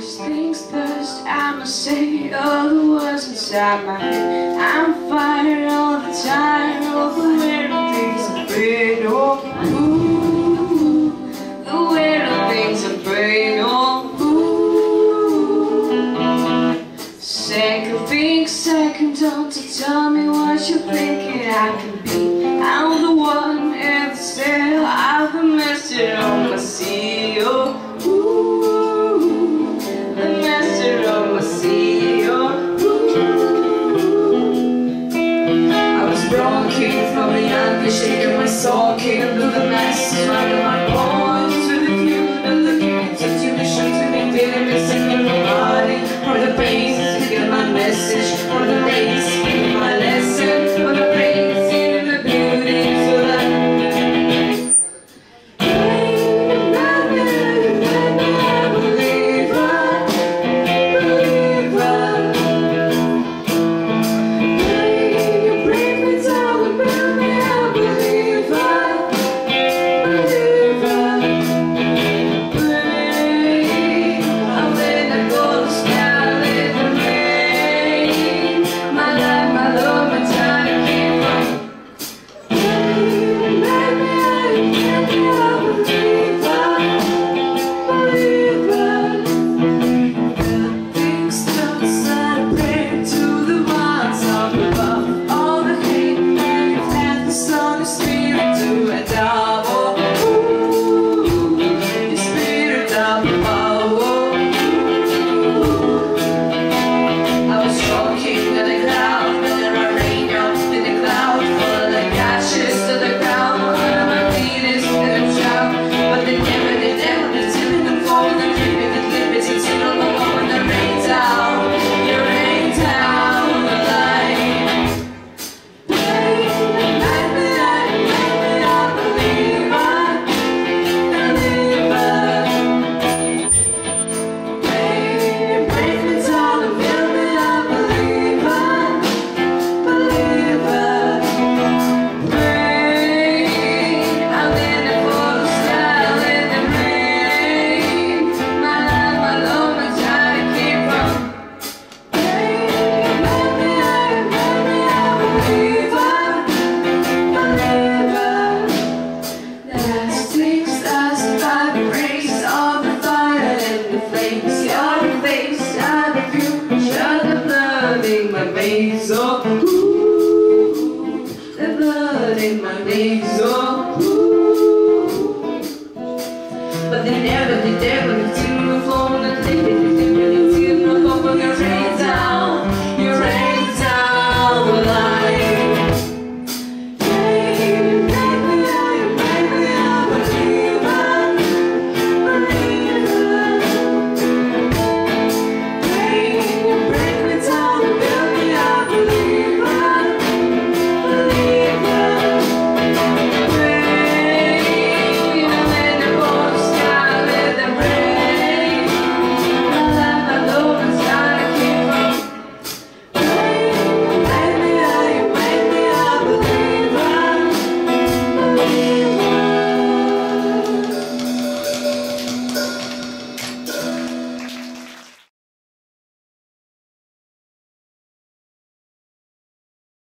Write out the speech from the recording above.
First things first, I'ma say all the words inside my head. I'm fired all the time over little things I'm afraid of. Ooh, the little things I'm afraid of. Ooh. Second thing, second, don't you tell me what you're thinking I can be. I'm the one the sail, I've been master on my CEO. broken, probably I've been shaking my soul, king through the mess, right on my bones. in my knees.